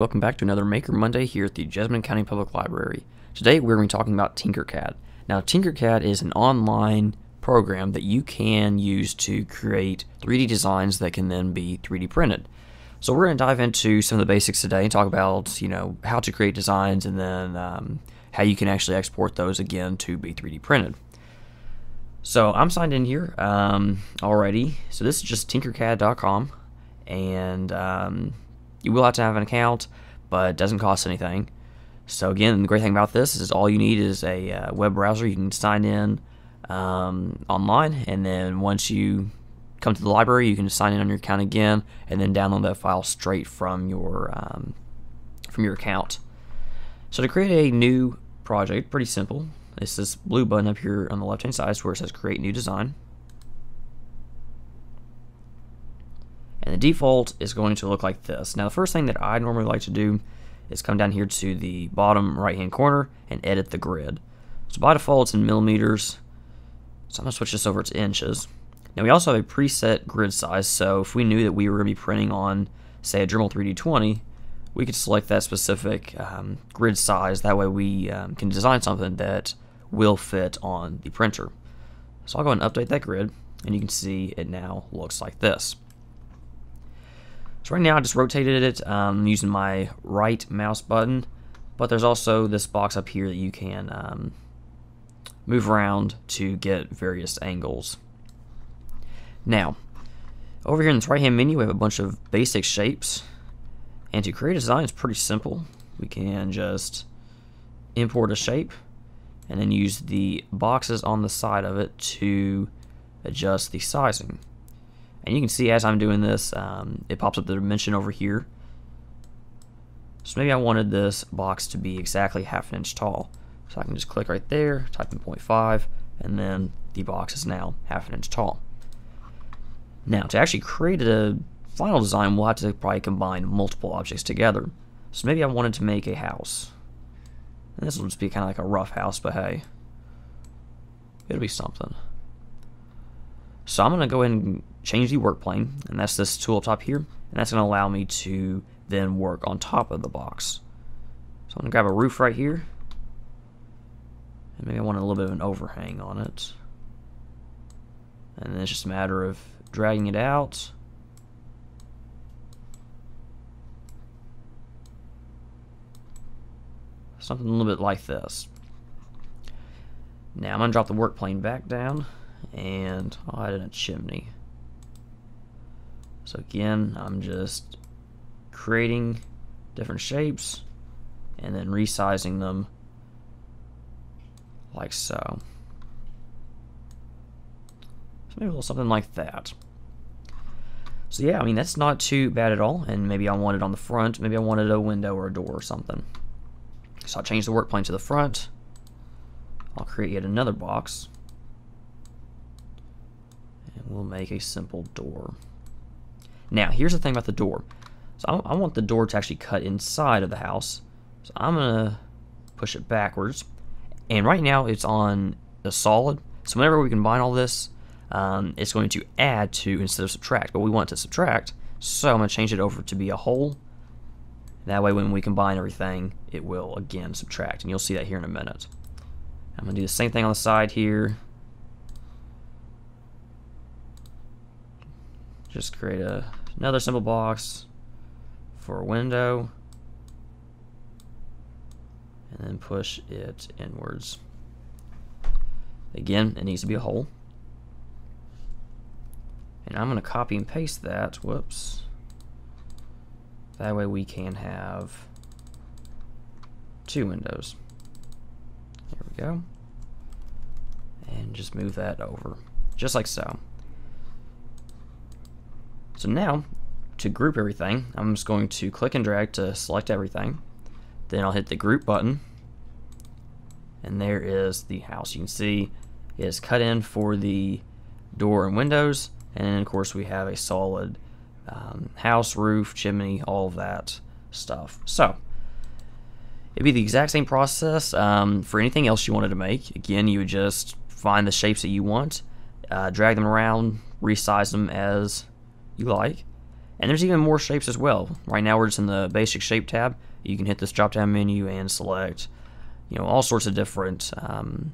Welcome back to another Maker Monday here at the Jessamine County Public Library. Today we're going to be talking about Tinkercad. Now Tinkercad is an online program that you can use to create 3D designs that can then be 3D printed. So we're going to dive into some of the basics today and talk about you know how to create designs and then um, how you can actually export those again to be 3D printed. So I'm signed in here um, already. So this is just tinkercad.com and um, you will have to have an account, but it doesn't cost anything. So again, the great thing about this is all you need is a uh, web browser. You can sign in um, online, and then once you come to the library, you can sign in on your account again, and then download that file straight from your um, from your account. So to create a new project, pretty simple. It's this blue button up here on the left-hand side where it says Create New Design. And the default is going to look like this. Now the first thing that I normally like to do is come down here to the bottom right hand corner and edit the grid. So by default it's in millimeters. So I'm going to switch this over to inches. Now we also have a preset grid size, so if we knew that we were going to be printing on, say, a Dremel 3D20, we could select that specific um, grid size. That way we um, can design something that will fit on the printer. So I'll go and update that grid, and you can see it now looks like this. So right now I just rotated it um, using my right mouse button, but there's also this box up here that you can um, move around to get various angles. Now, over here in this right hand menu we have a bunch of basic shapes, and to create a design is pretty simple. We can just import a shape and then use the boxes on the side of it to adjust the sizing. And you can see as I'm doing this, um, it pops up the dimension over here. So maybe I wanted this box to be exactly half an inch tall. So I can just click right there, type in 0.5, and then the box is now half an inch tall. Now, to actually create a final design, we'll have to probably combine multiple objects together. So maybe I wanted to make a house. And this will just be kind of like a rough house, but hey, it'll be something. So I'm going to go ahead and change the work plane, and that's this tool up top here, and that's going to allow me to then work on top of the box. So I'm going to grab a roof right here, and maybe I want a little bit of an overhang on it. And then it's just a matter of dragging it out. Something a little bit like this. Now I'm going to drop the work plane back down and I'll add in a chimney. So again, I'm just creating different shapes and then resizing them like so. So maybe a little something like that. So yeah, I mean, that's not too bad at all. And maybe I want it on the front. Maybe I wanted a window or a door or something. So I'll change the work plane to the front. I'll create yet another box And we'll make a simple door. Now, here's the thing about the door. So I, I want the door to actually cut inside of the house. So I'm going to push it backwards. And right now it's on the solid. So whenever we combine all this, um, it's going to add to instead of subtract. But we want to subtract. So I'm going to change it over to be a hole. That way when we combine everything, it will again subtract. And you'll see that here in a minute. I'm going to do the same thing on the side here. just create a, another simple box for a window and then push it inwards. Again, it needs to be a hole. And I'm going to copy and paste that. Whoops. That way we can have two windows. There we go. And just move that over. Just like so. So now, to group everything, I'm just going to click and drag to select everything. Then I'll hit the group button. And there is the house. You can see it is cut in for the door and windows. And of course we have a solid um, house, roof, chimney, all of that stuff. So, it'd be the exact same process um, for anything else you wanted to make. Again, you would just find the shapes that you want, uh, drag them around, resize them as you like, And there's even more shapes as well. Right now we're just in the basic shape tab. You can hit this drop down menu and select, you know, all sorts of different um,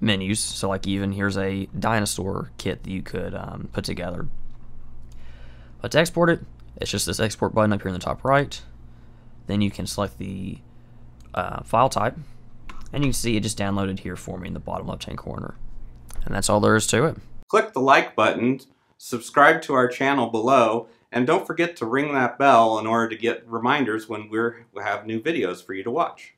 menus. So like even here's a dinosaur kit that you could um, put together. But to export it, it's just this export button up here in the top right. Then you can select the uh, file type, and you can see it just downloaded here for me in the bottom left hand corner. And that's all there is to it. Click the like button, subscribe to our channel below, and don't forget to ring that bell in order to get reminders when we have new videos for you to watch.